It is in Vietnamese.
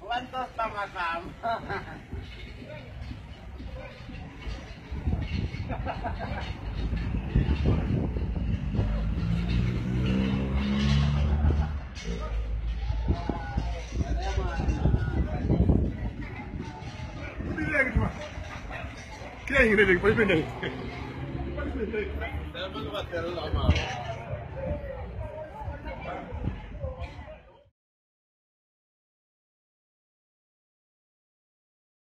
Kuantos tamakam. Kaya yung narinig, pwede na. Dapat ba pero lama?